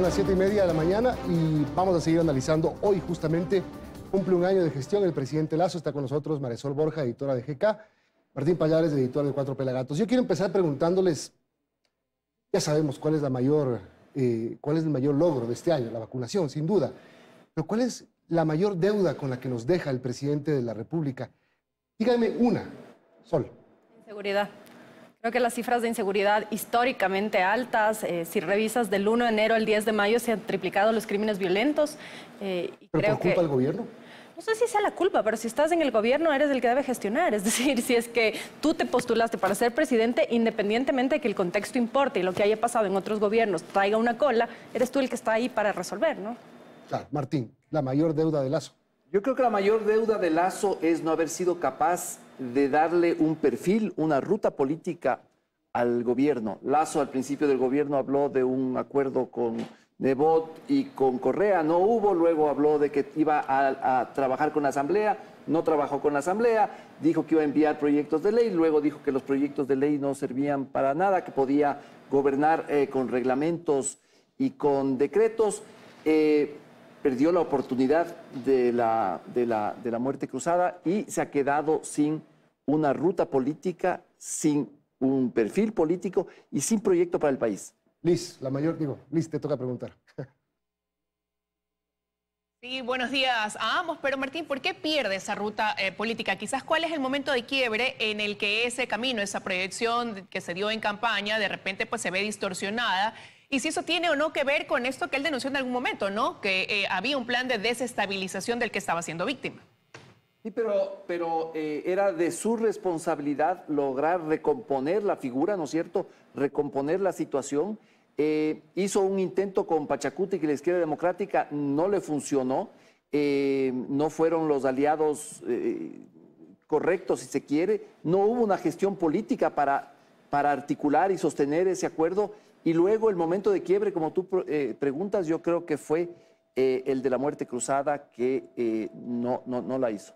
son las siete y media de la mañana y vamos a seguir analizando. Hoy justamente cumple un año de gestión el presidente Lazo. Está con nosotros Marisol Borja, editora de GK. Martín Payares, editor de Cuatro Pelagatos. Yo quiero empezar preguntándoles, ya sabemos cuál es, la mayor, eh, cuál es el mayor logro de este año, la vacunación, sin duda. Pero ¿cuál es la mayor deuda con la que nos deja el presidente de la República? Dígame una, Sol. Inseguridad. Creo que las cifras de inseguridad históricamente altas, eh, si revisas del 1 de enero al 10 de mayo se han triplicado los crímenes violentos. Eh, ¿Pero por culpa del gobierno? No sé si sea la culpa, pero si estás en el gobierno eres el que debe gestionar. Es decir, si es que tú te postulaste para ser presidente, independientemente de que el contexto importe y lo que haya pasado en otros gobiernos traiga una cola, eres tú el que está ahí para resolver, ¿no? Claro, Martín, la mayor deuda de Lazo. Yo creo que la mayor deuda de Lazo es no haber sido capaz de darle un perfil, una ruta política al gobierno. Lazo al principio del gobierno habló de un acuerdo con Nebot y con Correa, no hubo, luego habló de que iba a, trabajar con la Asamblea, no trabajó con la Asamblea, dijo que iba a enviar proyectos de ley, luego dijo que los proyectos de ley no servían para nada, que podía gobernar eh, con reglamentos y con decretos. Eh, perdió la oportunidad de la, de la muerte cruzada y se ha quedado sin una ruta política, sin un perfil político y sin proyecto para el país. Liz, la mayor, digo, Liz, te toca preguntar. Sí, buenos días a ambos, pero Martín, ¿por qué pierde esa ruta eh, política? Quizás cuál es el momento de quiebre en el que ese camino, esa proyección que se dio en campaña, de repente pues se ve distorsionada. Y si eso tiene o no que ver con esto que él denunció en algún momento, ¿no? Que eh, había un plan de desestabilización del que estaba siendo víctima. Sí, pero, pero eh, era de su responsabilidad lograr recomponer la figura, ¿no es cierto? Recomponer la situación. Eh, hizo un intento con Pachacuti que la izquierda democrática no le funcionó. No fueron los aliados correctos, si se quiere. No hubo una gestión política para, para articular y sostener ese acuerdo. Y luego el momento de quiebre, como tú preguntas, yo creo que fue el de la muerte cruzada que no, no, no la hizo.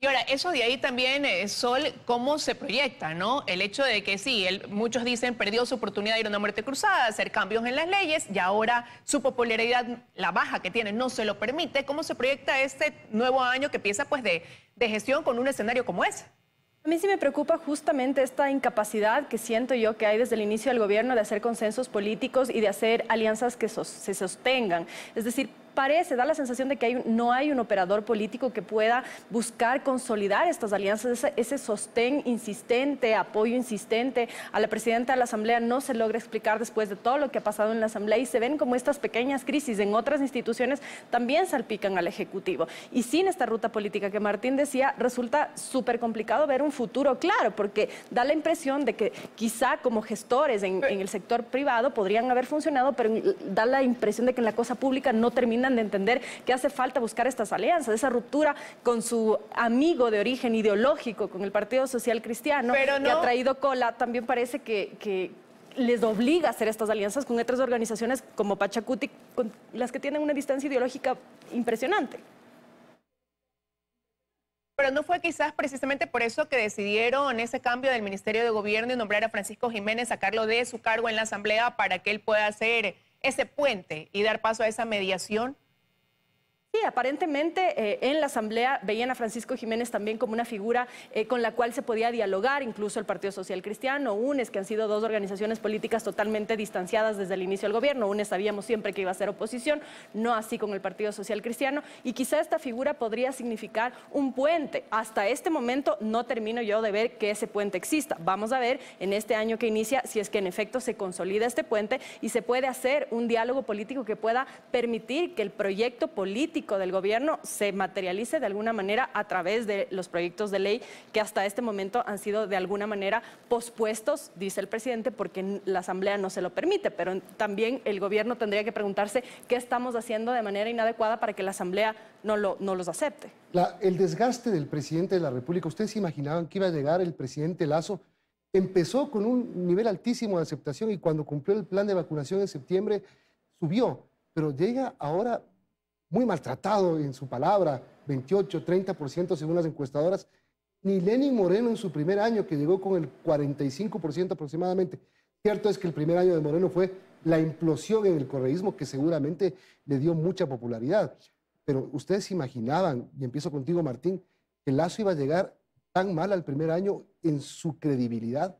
Y ahora, eso de ahí también, eh, Sol, cómo se proyecta, ¿no? El hecho de que sí, muchos dicen perdió su oportunidad de ir a una muerte cruzada, hacer cambios en las leyes y ahora su popularidad, la baja que tiene, no se lo permite. ¿Cómo se proyecta este nuevo año que empieza pues de, de gestión con un escenario como ese? A mí sí me preocupa justamente esta incapacidad que siento yo que hay desde el inicio del gobierno de hacer consensos políticos y de hacer alianzas que se sostengan. Es decir, parece, da la sensación de que no hay un operador político que pueda buscar consolidar estas alianzas, ese, sostén insistente, apoyo insistente a la presidenta de la Asamblea no se logra explicar después de todo lo que ha pasado en la Asamblea y se ven como estas pequeñas crisis en otras instituciones también salpican al Ejecutivo. Y sin esta ruta política que Martín decía, resulta súper complicado ver un futuro claro, porque da la impresión de que quizá como gestores en, en el sector privado podrían haber funcionado, pero da la impresión de que en la cosa pública no termina de entender que hace falta buscar estas alianzas, esa ruptura con su amigo de origen ideológico, con el Partido Social Cristiano, que ha traído cola, también parece que, les obliga a hacer estas alianzas con otras organizaciones como Pachacuti, con las que tienen una distancia ideológica impresionante. Pero no fue quizás precisamente por eso que decidieron ese cambio del Ministerio de Gobierno y nombrar a Francisco Jiménez, sacarlo de su cargo en la Asamblea para que él pueda hacer ese puente y dar paso a esa mediación? Sí, aparentemente eh, en la Asamblea veían a Francisco Jiménez también como una figura eh, con la cual se podía dialogar, incluso el Partido Social Cristiano, UNES, que han sido dos organizaciones políticas totalmente distanciadas desde el inicio del gobierno. UNES sabíamos siempre que iba a ser oposición, no así con el Partido Social Cristiano, y quizá esta figura podría significar un puente. Hasta este momento no termino yo de ver que ese puente exista. Vamos a ver en este año que inicia si es que en efecto se consolida este puente y se puede hacer un diálogo político que pueda permitir que el proyecto político del gobierno se materialice de alguna manera a través de los proyectos de ley que hasta este momento han sido de alguna manera pospuestos, dice el presidente, porque la Asamblea no se lo permite, pero también el gobierno tendría que preguntarse qué estamos haciendo de manera inadecuada para que la Asamblea no, lo, no los acepte. el desgaste del presidente de la República, ¿ustedes se imaginaban que iba a llegar el presidente Lazo? Empezó con un nivel altísimo de aceptación y cuando cumplió el plan de vacunación en septiembre subió, pero llega ahora muy maltratado en su palabra, 28, 30% según las encuestadoras. Ni Lenin Moreno en su primer año, que llegó con el 45% aproximadamente. Cierto es que el primer año de Moreno fue la implosión en el correísmo que seguramente le dio mucha popularidad. Pero ustedes imaginaban, y empiezo contigo Martín, que Lazo iba a llegar tan mal al primer año en su credibilidad.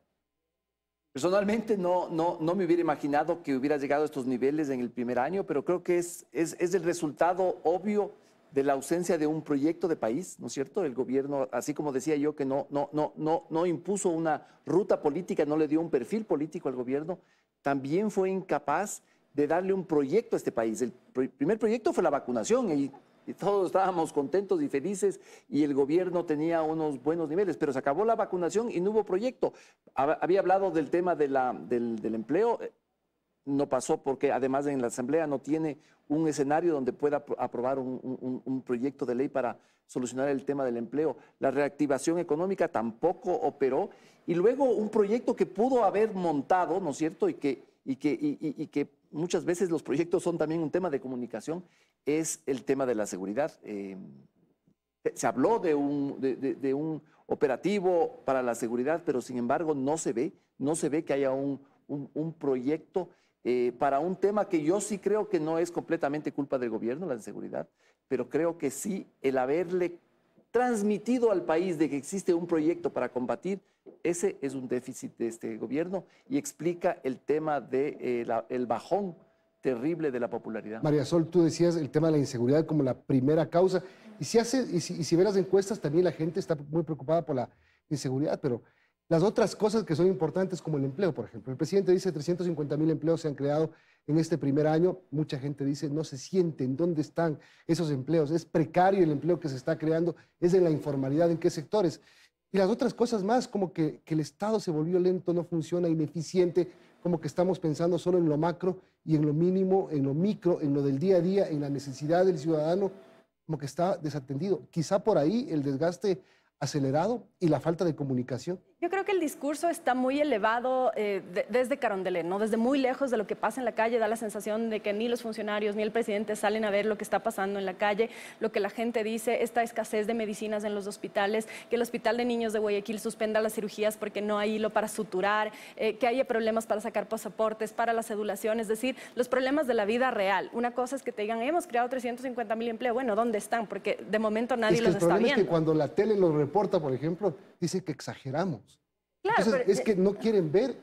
Personalmente no, no, no me hubiera imaginado que hubiera llegado a estos niveles en el primer año, pero creo que es, es, es el resultado obvio de la ausencia de un proyecto de país, ¿no es cierto? El gobierno, así como decía yo, que no, no, no, no, no impuso una ruta política, no le dio un perfil político al gobierno, también fue incapaz de darle un proyecto a este país. El primer proyecto fue la vacunación y, todos estábamos contentos y felices y el gobierno tenía unos buenos niveles, pero se acabó la vacunación y no hubo proyecto. Había hablado del tema del, del empleo, no pasó porque además en la Asamblea no tiene un escenario donde pueda aprobar un, proyecto de ley para solucionar el tema del empleo. La reactivación económica tampoco operó y luego un proyecto que pudo haber montado, ¿no es cierto? Y que, y que, y, que muchas veces los proyectos son también un tema de comunicación, es el tema de la seguridad. Eh, se habló de un, de un operativo para la seguridad, pero sin embargo no se ve, no se ve que haya un, un proyecto eh, para un tema que yo sí creo que no es completamente culpa del gobierno, la inseguridad, pero creo que sí el haberle transmitido al país de que existe un proyecto para combatir, ese es un déficit de este gobierno y explica el tema del de, eh, bajón terrible de la popularidad. María Sol, tú decías el tema de la inseguridad como la primera causa. Y si, hace, y si, y ves las encuestas, también la gente está muy preocupada por la inseguridad, pero las otras cosas que son importantes como el empleo, por ejemplo. El presidente dice 350 mil empleos se han creado en este primer año. Mucha gente dice no se sienten, ¿dónde están esos empleos? Es precario el empleo que se está creando, es en la informalidad, ¿en qué sectores? Y las otras cosas más, como que, que el Estado se volvió lento, no funciona, ineficiente, como que estamos pensando solo en lo macro y en lo mínimo, en lo micro, en lo del día a día, en la necesidad del ciudadano, como que está desatendido. Quizá por ahí el desgaste acelerado y la falta de comunicación? Yo creo que el discurso está muy elevado eh, desde Carondelet, ¿no? desde muy lejos de lo que pasa en la calle, da la sensación de que ni los funcionarios ni el presidente salen a ver lo que está pasando en la calle, lo que la gente dice, esta escasez de medicinas en los hospitales, que el hospital de niños de Guayaquil suspenda las cirugías porque no hay hilo para suturar, eh, que haya problemas para sacar pasaportes, para la sedulación, es decir, los problemas de la vida real. Una cosa es que te digan, hemos creado 350 mil empleos, bueno, ¿dónde están? Porque de momento nadie los está viendo. Es que cuando la tele lo reporta, por ejemplo, dice que exageramos. Entonces, es que no quieren ver,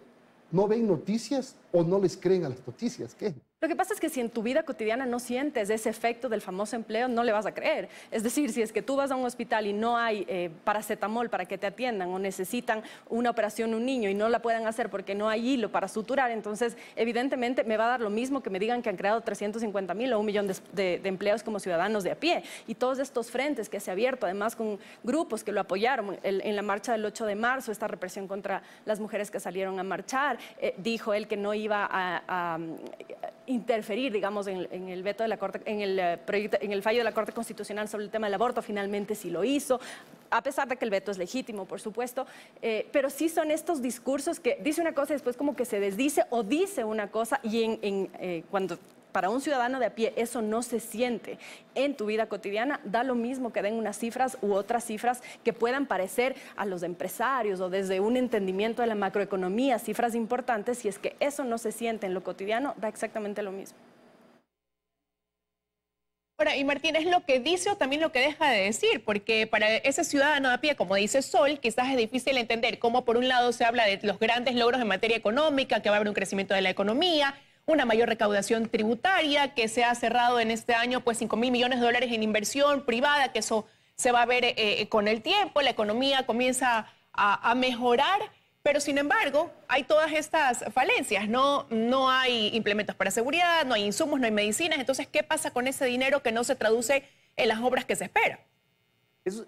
no ven noticias o no les creen a las noticias. ¿Qué? Lo que pasa es que si en tu vida cotidiana no sientes ese efecto del famoso empleo, no le vas a creer. Es decir, si es que tú vas a un hospital y no hay eh, paracetamol para que te atiendan o necesitan una operación un niño y no la puedan hacer porque no hay hilo para suturar, entonces evidentemente me va a dar lo mismo que me digan que han creado 350 mil o un millón de, empleos como ciudadanos de a pie. Y todos estos frentes que se ha abierto, además con grupos que lo apoyaron en la marcha del 8 de marzo, esta represión contra las mujeres que salieron a marchar, eh, dijo él que no iba a interferir, digamos, en, el veto de la Corte, en el, eh, en el fallo de la Corte Constitucional sobre el tema del aborto, finalmente sí lo hizo, a pesar de que el veto es legítimo, por supuesto, eh, pero sí son estos discursos que dice una cosa y después como que se desdice o dice una cosa y en, eh, cuando para un ciudadano de a pie eso no se siente en tu vida cotidiana, da lo mismo que den unas cifras u otras cifras que puedan parecer a los empresarios o desde un entendimiento de la macroeconomía, cifras importantes, si es que eso no se siente en lo cotidiano, da exactamente lo mismo. Ahora, y Martín, ¿es lo que dice o también lo que deja de decir? Porque para ese ciudadano de a pie, como dice Sol, quizás es difícil entender cómo por un lado se habla de los grandes logros en materia económica, que va a haber un crecimiento de la economía, una mayor recaudación tributaria, que se ha cerrado en este año pues 5 mil millones de dólares en inversión privada, que eso se va a ver eh, eh, con el tiempo, la economía comienza a, mejorar, pero sin embargo hay todas estas falencias, ¿no? no hay implementos para seguridad, no hay insumos, no hay medicinas, entonces ¿qué pasa con ese dinero que no se traduce en las obras que se esperan? Es,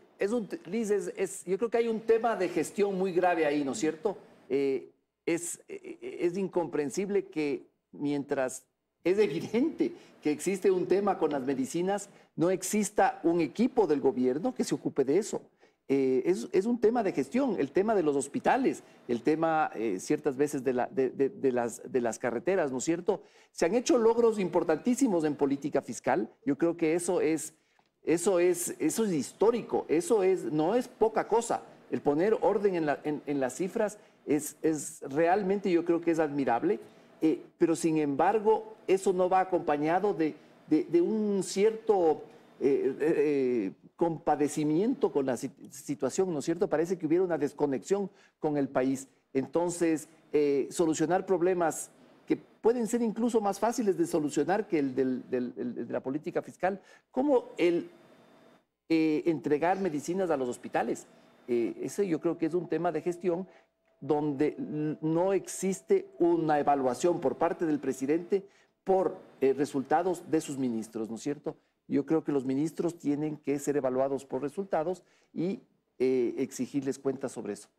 Liz, yo creo que hay un tema de gestión muy grave ahí, ¿no es cierto? Eh, es, es incomprensible que mientras es evidente que existe un tema con las medicinas, no exista un equipo del gobierno que se ocupe de eso. Eh, es, un tema de gestión, el tema de los hospitales, el tema eh, ciertas veces de, las, de, las, carreteras, ¿no es cierto? Se han hecho logros importantísimos en política fiscal. Yo creo que eso es, eso es, eso es histórico, eso es, no es poca cosa. El poner orden en, las cifras es, realmente, yo creo que es admirable, eh, pero sin embargo, eso no va acompañado de, un cierto eh, eh, compadecimiento con la situación, ¿no es cierto? Parece que hubiera una desconexión con el país. Entonces, solucionar problemas que pueden ser incluso más fáciles de solucionar que el, de la política fiscal, como el entregar medicinas a los hospitales. Ese yo creo que es un tema de gestión donde no existe una evaluación por parte del presidente por eh, resultados de sus ministros, ¿no es cierto? Yo creo que los ministros tienen que ser evaluados por resultados y eh, exigirles cuentas sobre eso.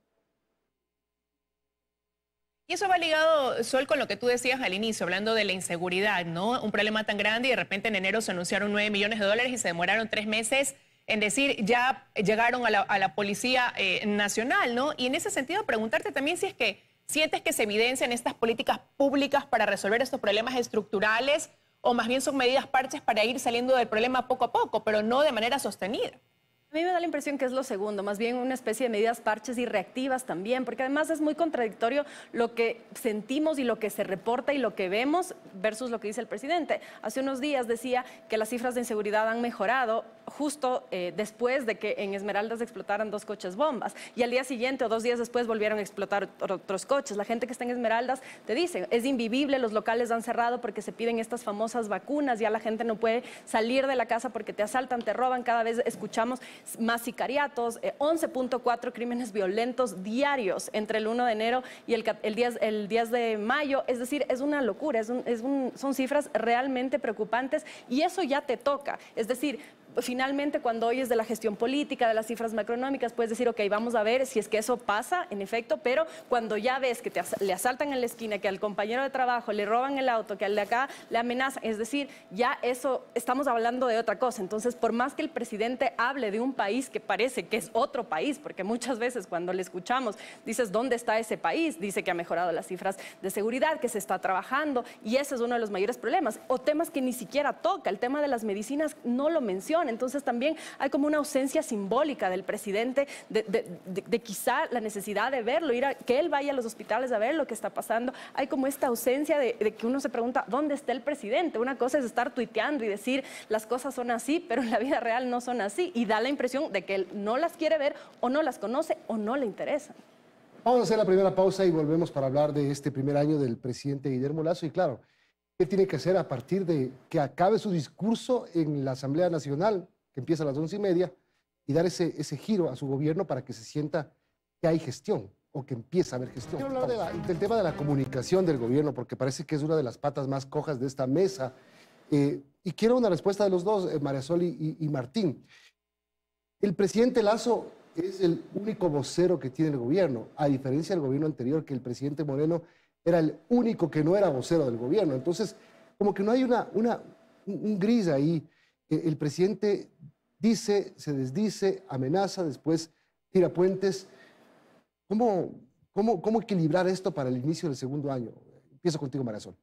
Y eso va ligado, Sol, con lo que tú decías al inicio, hablando de la inseguridad, ¿no? Un problema tan grande y de repente en enero se anunciaron 9 millones de dólares y se demoraron tres meses en decir, ya llegaron a la, Policía eh, Nacional, ¿no? Y en ese sentido, preguntarte también si es que sientes que se evidencian estas políticas públicas para resolver estos problemas estructurales o más bien son medidas parches para ir saliendo del problema poco a poco, pero no de manera sostenida. A mí me da la impresión que es lo segundo, más bien una especie de medidas parches y reactivas también, porque además es muy contradictorio lo que sentimos y lo que se reporta y lo que vemos versus lo que dice el presidente. Hace unos días decía que las cifras de inseguridad han mejorado justo eh, después de que en Esmeraldas explotaran dos coches bombas y al día siguiente o dos días después volvieron a explotar otros coches. La gente que está en Esmeraldas te dice, es invivible, los locales han cerrado porque se piden estas famosas vacunas, ya la gente no puede salir de la casa porque te asaltan, te roban, cada vez escuchamos más sicariatos, 11.4 eh, crímenes violentos diarios entre el 1 de enero y el, el, 10, el 10 de mayo. Es decir, es una locura, es es son cifras realmente preocupantes y eso ya te toca. Es decir, finalmente cuando oyes de la gestión política, de las cifras macroeconómicas, puedes decir, ok, vamos a ver si es que eso pasa, en efecto, pero cuando ya ves que te le asaltan en la esquina, que al compañero de trabajo le roban el auto, que al de acá le amenazan, es decir, ya eso, estamos hablando de otra cosa. Entonces, por más que el presidente hable de un país que parece que es otro país, porque muchas veces cuando le escuchamos, dices, ¿dónde está ese país? Dice que ha mejorado las cifras de seguridad, que se está trabajando, y ese es uno de los mayores problemas. O temas que ni siquiera toca, el tema de las medicinas no lo menciona entonces también hay como una ausencia simbólica del presidente de, quizá la necesidad de verlo, ir a, que él vaya a los hospitales a ver lo que está pasando. Hay como esta ausencia de, que uno se pregunta, ¿dónde está el presidente? Una cosa es estar tuiteando y decir las cosas son así, pero en la vida real no son así. Y da la impresión de que él no las quiere ver o no las conoce o no le interesan. Vamos a hacer la primera pausa y volvemos para hablar de este primer año del presidente Guillermo Lazo. Y claro, ¿Qué tiene que hacer a partir de que acabe su discurso en la Asamblea Nacional, que empieza a las once y media, y dar ese, ese giro a su gobierno para que se sienta que hay gestión o que empieza a haber gestión? Quiero hablar del tema de la comunicación del gobierno, porque parece que es una de las patas más cojas de esta mesa. Eh, y quiero una respuesta de los dos, eh, María Sol y, y Martín. El presidente Lazo es el único vocero que tiene el gobierno, a diferencia del gobierno anterior, que el presidente Moreno era el único que no era vocero del gobierno. Entonces, como que no hay una, una, un gris ahí. E, el presidente dice, se desdice, amenaza, después tira puentes. ¿Cómo, cómo, cómo equilibrar esto para el inicio del segundo año? Empiezo contigo, Marazón.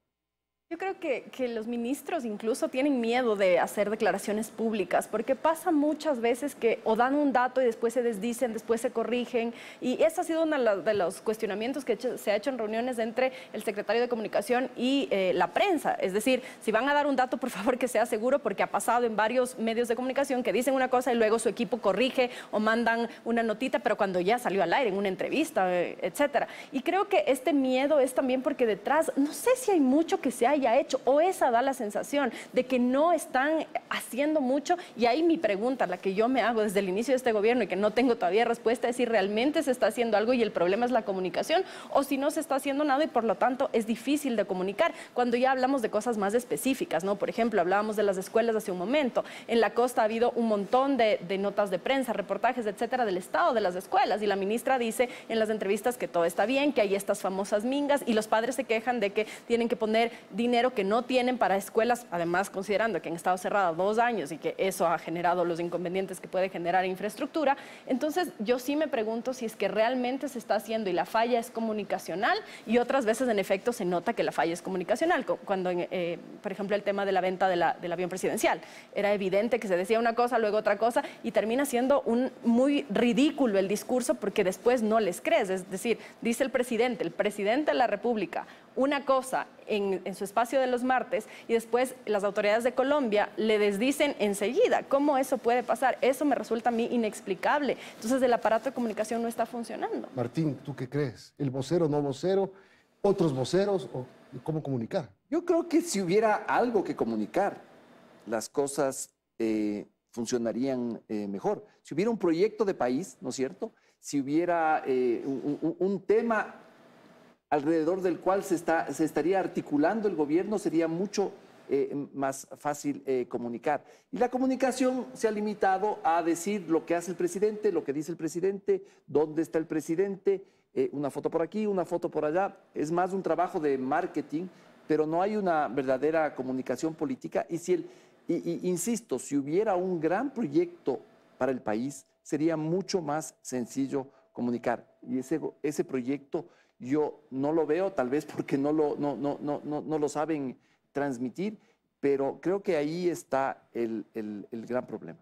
Yo creo que, que, los ministros incluso tienen miedo de hacer declaraciones públicas, porque pasa muchas veces que o dan un dato y después se desdicen, después se corrigen, y ese ha sido uno de los cuestionamientos que se ha hecho en reuniones entre el secretario de Comunicación y eh, la prensa. Es decir, si van a dar un dato, por favor que sea seguro, porque ha pasado en varios medios de comunicación que dicen una cosa y luego su equipo corrige o mandan una notita, pero cuando ya salió al aire, en una entrevista, eh, etcétera. Y creo que este miedo es también porque detrás, no sé si hay mucho que se haya hecho, o esa da la sensación de que no están haciendo mucho. Y ahí mi pregunta, la que yo me hago desde el inicio de este gobierno y que no tengo todavía respuesta, es si realmente se está haciendo algo y el problema es la comunicación, o si no se está haciendo nada y por lo tanto es difícil de comunicar. Cuando ya hablamos de cosas más específicas, ¿no? Por ejemplo, hablábamos de las escuelas hace un momento. En la costa ha habido un montón de, de notas de prensa, reportajes, etcétera, del estado de las escuelas. Y la ministra dice en las entrevistas que todo está bien, que hay estas famosas mingas y los padres se quejan de que tienen que poner dinero dinero que no tienen para escuelas, además considerando que han estado cerradas dos años y que eso ha generado los inconvenientes que puede generar infraestructura. Entonces, yo sí me pregunto si es que realmente se está haciendo y la falla es comunicacional y otras veces, en efecto, se nota que la falla es comunicacional. Cuando, eh, por ejemplo, el tema de la venta del avión presidencial. Era evidente que se decía una cosa, luego otra cosa y termina siendo un muy ridículo el discurso porque después no les crees. Es decir, dice el presidente, el presidente de la República, una cosa en, su espacio de los martes y después las autoridades de Colombia le desdicen enseguida. ¿Cómo eso puede pasar? Eso me resulta a mí inexplicable. Entonces el aparato de comunicación no está funcionando. Martín, ¿tú qué crees? ¿El vocero, no vocero? ¿Otros voceros? ¿O cómo comunicar? Yo creo que si hubiera algo que comunicar, las cosas eh, funcionarían eh, mejor. Si hubiera un proyecto de país, ¿no es cierto? Si hubiera eh, un, tema alrededor del cual se, está, se estaría articulando el gobierno, sería mucho más fácil comunicar. Y la comunicación se ha limitado a decir lo que hace el presidente, lo que dice el presidente, dónde está el presidente, una foto por aquí, una foto por allá. Es más un trabajo de marketing, pero no hay una verdadera comunicación política. Y si el insisto, si hubiera un gran proyecto para el país, sería mucho más sencillo comunicar. Y ese, ese proyecto yo no lo veo, tal vez porque no lo, no, no, no, no lo saben transmitir, pero creo que ahí está el, el, el gran problema.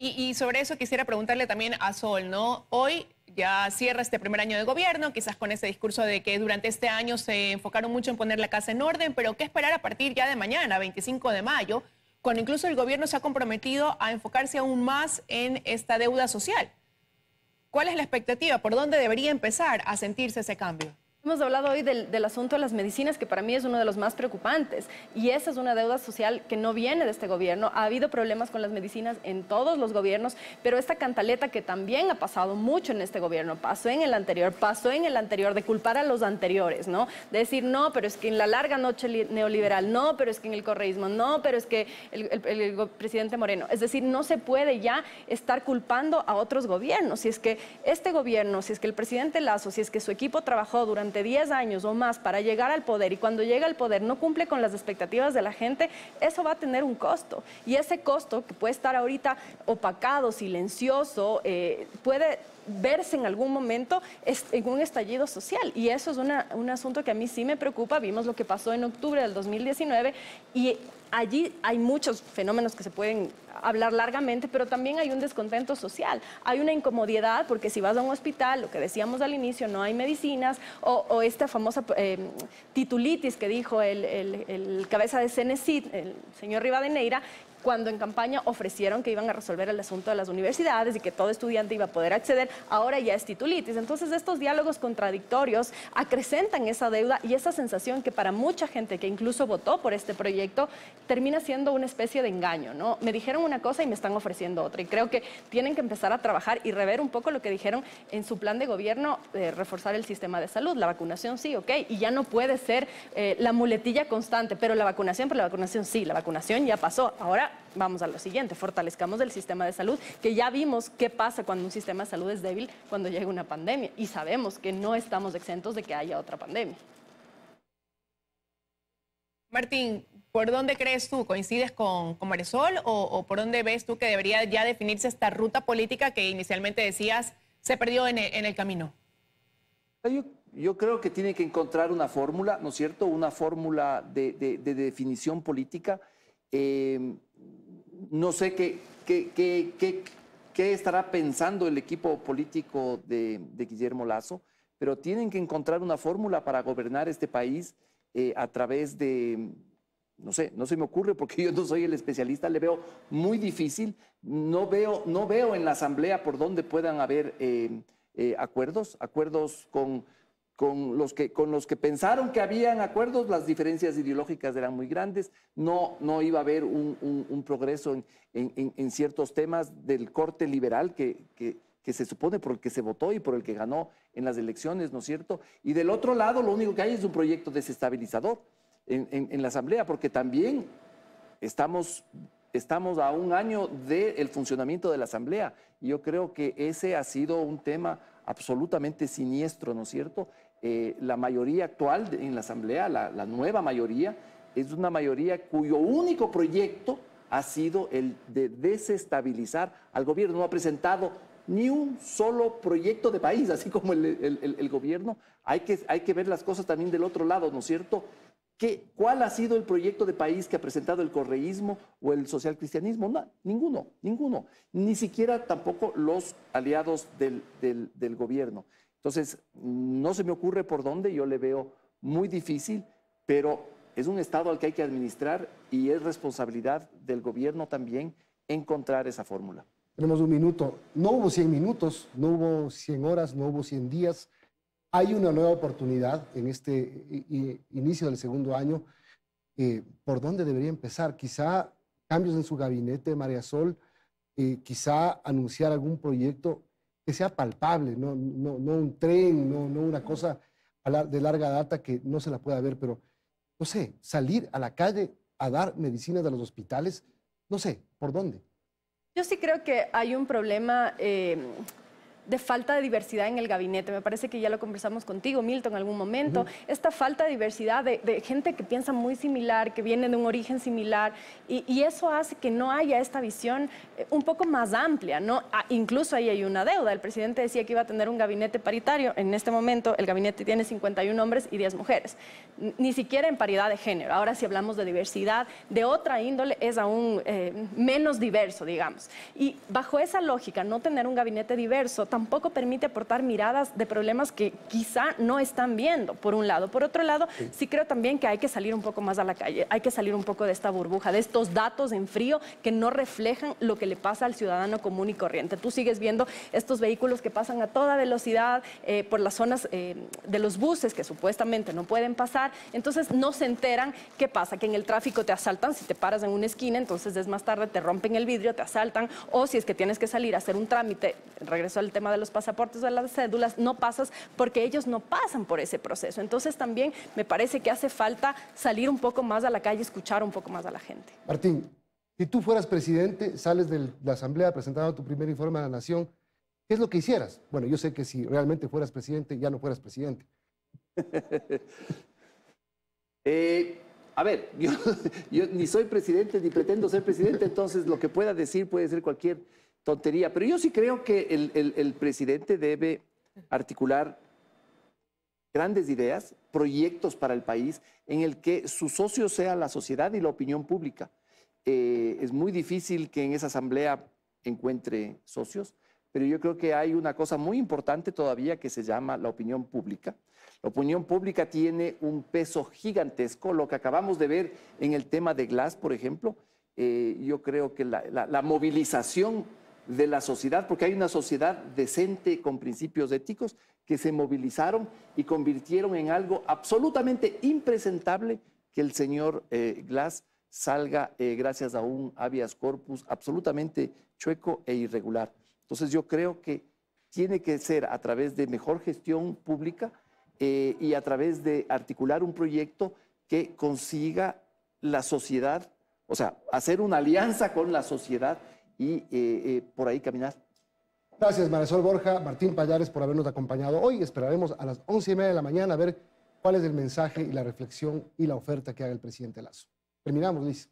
Y, y, sobre eso quisiera preguntarle también a Sol, ¿no? Hoy ya cierra este primer año de gobierno, quizás con ese discurso de que durante este año se enfocaron mucho en poner la casa en orden, pero ¿qué esperar a partir ya de mañana, 25 de mayo, cuando incluso el gobierno se ha comprometido a enfocarse aún más en esta deuda social? ¿Cuál es la expectativa? ¿Por dónde debería empezar a sentirse ese cambio? Hemos hablado hoy del, asunto de las medicinas, que para mí es uno de los más preocupantes. Y esa es una deuda social que no viene de este gobierno. Ha habido problemas con las medicinas en todos los gobiernos, pero esta cantaleta que también ha pasado mucho en este gobierno, pasó en el anterior, pasó en el anterior, de culpar a los anteriores, ¿no? De decir, no, pero es que en la larga noche neoliberal, no, pero es que en el correísmo, no, pero es que el, presidente Moreno. Es decir, no se puede ya estar culpando a otros gobiernos. Si es que este gobierno, si es que el presidente Lazo, si es que su equipo trabajó durante 10 años o más para llegar al poder y cuando llega al poder no cumple con las expectativas de la gente, eso va a tener un costo. Y ese costo, que puede estar ahorita opacado, silencioso, eh, puede verse en algún momento en un estallido social. Y eso es un asunto que a mí sí me preocupa. Vimos lo que pasó en octubre del 2019 y allí hay muchos fenómenos que se pueden hablar largamente, pero también hay un descontento social. Hay una incomodidad porque si vas a un hospital, lo que decíamos al inicio, no hay medicinas, o, esta famosa eh, titulitis que dijo el, el cabeza de Cenecit, el señor Rivadeneira, cuando en campaña ofrecieron que iban a resolver el asunto de las universidades y que todo estudiante iba a poder acceder, ahora ya es titulitis. Entonces estos diálogos contradictorios acrecentan esa deuda y esa sensación que para mucha gente que incluso votó por este proyecto termina siendo una especie de engaño, ¿no? Me dijeron una cosa y me están ofreciendo otra y creo que tienen que empezar a trabajar y rever un poco lo que dijeron en su plan de gobierno de reforzar el sistema de salud, la vacunación sí, ok, y ya no puede ser eh, la muletilla constante, pero la vacunación, pero la vacunación sí, la vacunación ya pasó, ahora vamos a lo siguiente, fortalezcamos el sistema de salud, que ya vimos qué pasa cuando un sistema de salud es débil cuando llega una pandemia y sabemos que no estamos exentos de que haya otra pandemia. Martín, ¿por dónde crees tú? ¿Coincides con, Marisol o, por dónde ves tú que debería ya definirse esta ruta política que inicialmente decías se perdió en el, camino? Yo, creo que tiene que encontrar una fórmula, ¿no es cierto? Una fórmula de, de definición política eh, no sé qué, qué, estará pensando el equipo político de, Guillermo Lazo, pero tienen que encontrar una fórmula para gobernar este país eh, a través de, no sé, no se me ocurre porque yo no soy el especialista, le veo muy difícil, no veo, no veo en la Asamblea por dónde puedan haber eh, acuerdos, acuerdos con con los que, con los que pensaron que habían acuerdos, las diferencias ideológicas eran muy grandes, no, no iba a haber un, progreso en, ciertos temas del corte liberal que, que, se supone por el que se votó y por el que ganó en las elecciones, ¿no es cierto? Y del otro lado, lo único que hay es un proyecto desestabilizador en, la Asamblea, porque también estamos, estamos a un año del funcionamiento de la Asamblea. Y yo creo que ese ha sido un tema absolutamente siniestro, ¿no es cierto? Eh, la mayoría actual en la Asamblea, la, nueva mayoría, es una mayoría cuyo único proyecto ha sido el de desestabilizar al gobierno. No ha presentado ni un solo proyecto de país, así como el, gobierno. Hay que, hay que ver las cosas también del otro lado, ¿no es cierto? ¿Qué, ¿Cuál ha sido el proyecto de país que ha presentado el correísmo o el socialcristianismo? No, ninguno, ninguno. Ni siquiera tampoco los aliados del gobierno. Entonces, no se me ocurre por dónde, yo le veo muy difícil, pero es un Estado al que hay que administrar y es responsabilidad del gobierno también encontrar esa fórmula. Tenemos un minuto. No hubo 100 minutos, no hubo 100 horas, no hubo 100 días. Hay una nueva oportunidad en este inicio del segundo año. Eh, ¿Por dónde debería empezar? Quizá cambios en su gabinete, María Sol, eh, quizá anunciar algún proyecto que sea palpable, no, no, no un tren, no, no una cosa de larga data que no se la pueda ver, pero no sé, salir a la calle a dar medicinas a los hospitales, no sé, ¿por dónde? Yo sí creo que hay un problema eh, de falta de diversidad en el gabinete. Me parece que ya lo conversamos contigo, Milton, en algún momento. Esta falta de diversidad de, de gente que piensa muy similar, que viene de un origen similar, y, y eso hace que no haya esta visión eh, un poco más amplia. ¿no? Ah, incluso ahí hay una deuda. El presidente decía que iba a tener un gabinete paritario. En este momento el gabinete tiene 51 hombres y 10 mujeres. Ni siquiera en paridad de género. Ahora si hablamos de diversidad de otra índole es aún eh, menos diverso, digamos. Y bajo esa lógica, no tener un gabinete diverso tampoco permite aportar miradas de problemas que quizá no están viendo, por un lado. Por otro lado, sí, creo también que hay que salir un poco más a la calle, hay que salir un poco de esta burbuja, de estos datos en frío que no reflejan lo que le pasa al ciudadano común y corriente. Tú sigues viendo estos vehículos que pasan a toda velocidad eh, por las zonas eh, de los buses que supuestamente no pueden pasar, entonces no se enteran qué pasa, que en el tráfico te asaltan si te paras en una esquina, entonces es más tarde te rompen el vidrio, te asaltan, o si es que tienes que salir a hacer un trámite, regreso al tema de los pasaportes o de las cédulas, no pasas porque ellos no pasan por ese proceso. Entonces también me parece que hace falta salir un poco más a la calle, escuchar un poco más a la gente. Martín, si tú fueras presidente, sales de la Asamblea presentando tu primer informe a la Nación, ¿qué es lo que hicieras? Bueno, yo sé que si realmente fueras presidente, ya no fueras presidente. Eh, a ver, yo, yo ni soy presidente ni pretendo ser presidente, entonces lo que pueda decir puede ser cualquier tontería, pero yo sí creo que el, el- el presidente debe articular grandes ideas, proyectos para el país en el que su socio sea la sociedad y la opinión pública. Eh, es muy difícil que en esa asamblea encuentre socios, pero yo creo que hay una cosa muy importante todavía que se llama la opinión pública. La opinión pública tiene un peso gigantesco, lo que acabamos de ver en el tema de Glass, por ejemplo, eh, yo creo que la, la- la movilización de la sociedad, porque hay una sociedad decente con principios éticos que se movilizaron y convirtieron en algo absolutamente impresentable que el señor eh, Glass salga eh, gracias a un habeas corpus absolutamente chueco e irregular. Entonces yo creo que tiene que ser a través de mejor gestión pública eh, y a través de articular un proyecto que consiga la sociedad, o sea, hacer una alianza con la sociedad y eh, eh, por ahí caminar. Gracias, Marisol Borja, Martín Payares, por habernos acompañado hoy. Esperaremos a las once y media de la mañana a ver cuál es el mensaje y la reflexión y la oferta que haga el presidente Lazo. Terminamos, Liz.